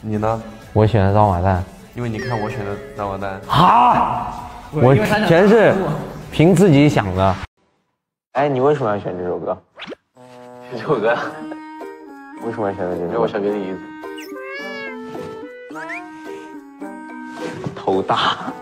你呢？我选的刀马旦因为你看我选的刀马旦哈！我全是凭自己想的。哎你为什么要选这首歌？这首歌？为什么要选择这首因为我想给你一头大。